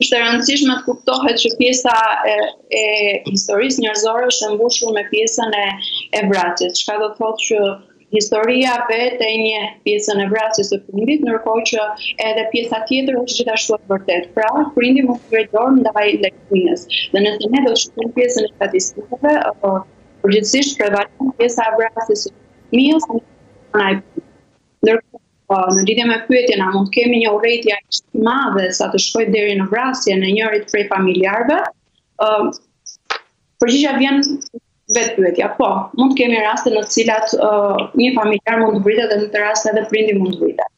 Është e rëndësishme të kuptohet që pjesa e, e historisë njerëzore është e mbushur me pjesën e, e vrasjes, çka do të thotë që historia vetë e njeh pjesën e vrasjes së prindit, ndërkohë që edhe pjesa tjetër është gjithashtu e vërtetë. Pra, prindi mund të drejtohet ndaj leksionës. Dhe nëse ne do të shohim pjesën e statistikave, apo përgjithsisht prevalon pjesa e vrasjes së fëmijës në ai. Ndërkohë Po, në lidhje me pyetjen, a mund të kemi një urrejtje aq të madhe sa të shkojë deri në vrasjen e njërit prej familjarëve? Përgjigja vjen vetë pyetja. Po, mund të kemi raste në të cilat uh, një familjar mund të vritet dhe në këto raste edhe prindi mund të vritet.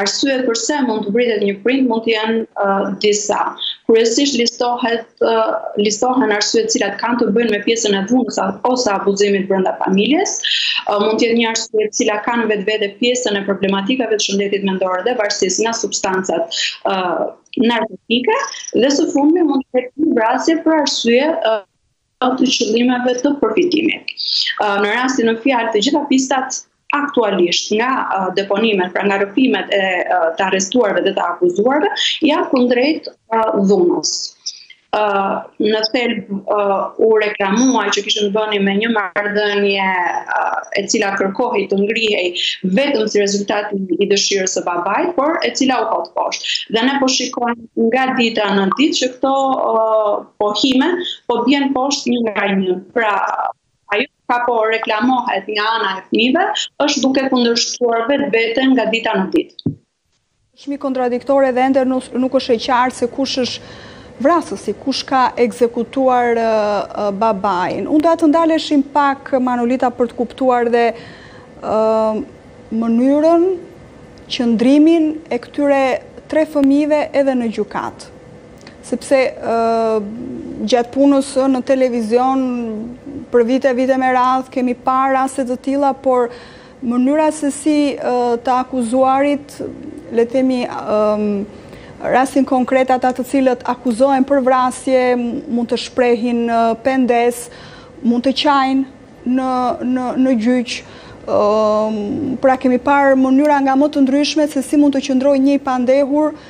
Arsyet përse mund të vritet një prind mund të jenë uh, disa. Kryesisht listohet të listohen arsye të cilat kanë të bëjnë me pjesën e dhunës ose abuzimit brenda familjes. Mund të jetë një arsye e cila ka në vetvete pjesën e problematikave të shëndetit mendor dhe varësisë nga substancat narkotike dhe së fundmi mund të jetë një vrasje për arsye të qëllimeve të përfitimit. Në rastin në fjalë të gjitha pistat aktualisht nga deponimet, pra nga rrëfimet e të arrestuarve dhe të akuzuarve, janë kundrejt dhunës. Në thelb u reklamua që kishim të bënim me një marrëdhënie e cila kërkohej të ngrihej vetëm si rezultat i dëshirës së babait, por e cila u hodh poshtë. Dhe ne po shikojmë nga dita në ditë që këto pohime po bien poshtë një nga një. Pra, ajo çka po reklamohet nga ana e fëmijëve, është duke kundërshtuar vetë veten nga dita në ditë. Është shumë kontradiktore dhe ende nuk është e qartë se kush është vrasësi, kush ka ekzekutuar babain. Unë dua të ndaleshim pak, Manolita, për të kuptuar dhe mënyrën qëndrimin e këtyre tre fëmijëve edhe në gjykatë. Sepse gjatë punës në televizion, për vite e vite me radhë, kemi parë raste të tilla, por mënyra se si të akuzuarit, le të themi, rastin konkret ata të cilët akuzohen për vrasje, mund të shprehin pendesë, mund të qajnë në gjyq, pra kemi parë mënyra nga më të ndryshmet se si mund të qëndrojë një i pandehur,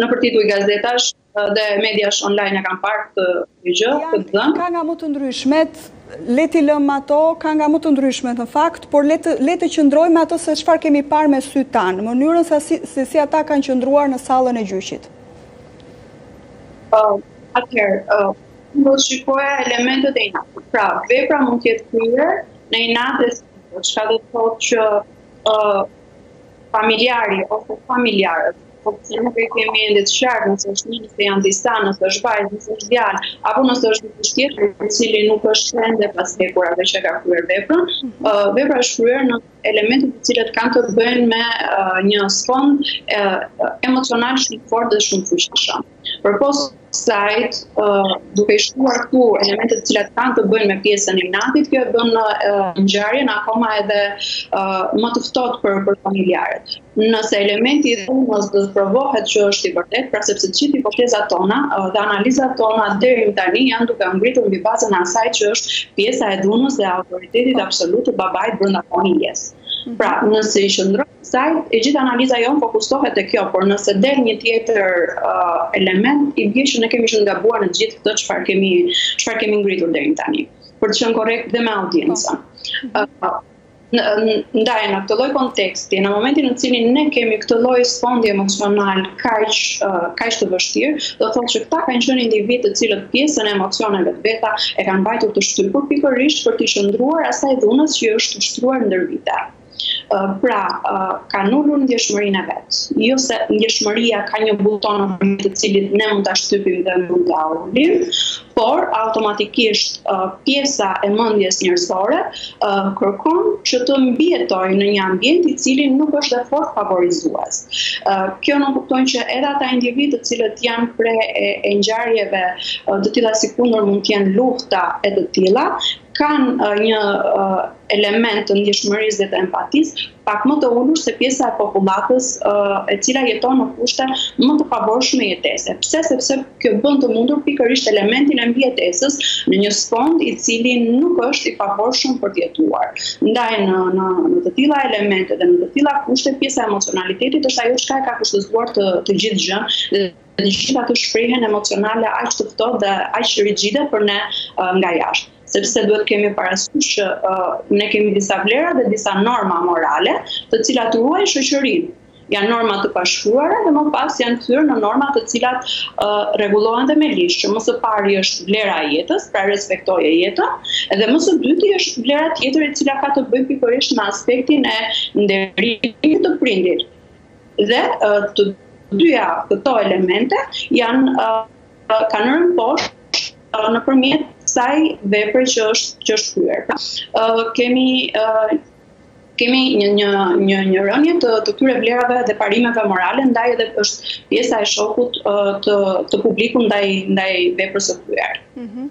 Nëpër tituj gazetash dhe mediash online e kam parë këtë gjë, këtë të dhënë. Ka nga më të ndryshmet, le t'i lëmë ato, ka nga më të ndryshmet në fakt, por le të qëndrojmë te ato se çfarë kemi parë me sytë tanë, mënyrën se si ata kanë qëndruar në sallën e gjyqit. Atëherë, unë do të shikoja elementet e inatit. Pra, vepra mund të jetë kryer në inat e sipër, çka do të thotë që Familjari ose familjarët, sepse nuk e kemi ende të qartë nëse është një, nëse janë disa, nëse është vajzë, nëse është djalë, apo nëse është dikush tjetër i cili nuk është ende pas hekurave që ka kryer veprën, vepra është kryer në elemente të cilat kanë të bëjnë me një sfond emocional shumë të fortë dhe shumë të fuqishëm. Përpos saj, duke i shtuar këtu elementet të cilat kanë të bëjnë me pjesën e inatit, kjo e bën ngjarjen akoma edhe më të ftohtë për për familjarët. Nëse elementi i dhunës do të provohet që është i vërtetë, pra sepse të gjitha hipotezat tona dhe analizat tona deri më tani janë duke u ngritur mbi bazën e asaj që është pjesa e dhunës dhe autoritetit absolut të babait brenda familjes. Pra, nëse i qëndron kësaj, e gjithë analiza jonë fokusohet te kjo, por nëse del një tjetër element, i bie që ne kemi qenë të gabuar në të gjithë këtë çfarë kemi çfarë kemi ngritur deri tani, për të qenë korrekt dhe me audiencën. Po. Ndaj në këtë lloj konteksti, në momentin në të cilin ne kemi këtë lloj sfondi emocional kaq kaq të vështirë, do të thotë që këta kanë qenë individë të cilët pjesën e emocioneve të veta e kanë mbajtur të shtypur pikërisht për t'i qëndruar asaj dhunës që është ushtruar ndër vite. Pra, kanë ulur ndjeshmërinë e vet. Jo se ndjeshmëria ka një buton nëpërmjet të cilit ne mund ta shtypim dhe mund ta ulim, por automatikisht pjesa e mendjes njerëzore kërkon që të mbijetojë në një ambient i cili nuk është dhe fort favorizues. Kjo nënkupton që edhe ata individë të cilët janë pre e ngjarjeve të tilla sikundër mund të jenë lufta e të tilla, kanë një element të ndjeshmërisë dhe të empatisë pak më të ulur se pjesa e popullatës e cila jeton në kushte më të favorshme jetese. Pse? Sepse kjo bën të mundur pikërisht elementin e mbijetesës në një sfond i cili nuk është i favorshëm për të jetuar. Ndaj në në në të tilla elemente dhe në të tilla kushte pjesa e emocionalitetit është ajo çka e ka kushtëzuar të të gjithë gjë Të gjitha të shprehjen emocionale aq të ftohtë dhe aq rigjide për ne nga jashtë sepse duhet të kemi parasysh që uh, ne kemi disa vlera dhe disa norma morale, të cilat ruajnë shoqërinë janë norma të pashkruara dhe më pas janë kthyer në norma të cilat uh, rregullohen dhe me ligj, që më së pari është vlera e jetës, pra respektoje jetën, dhe më së dyti është vlera tjetër e cila ka të bëjë pikërisht me aspektin e nderimit të prindit. Dhe të dyja këto elemente janë kanë rënë poshtë nëpërmjet kësaj vepre që është që është kryer. Pra, kemi kemi një një një një rënie të të këtyre vlerave dhe parimeve morale ndaj edhe është pjesa e shokut të të publikut ndaj ndaj veprës së kryer. Mhm.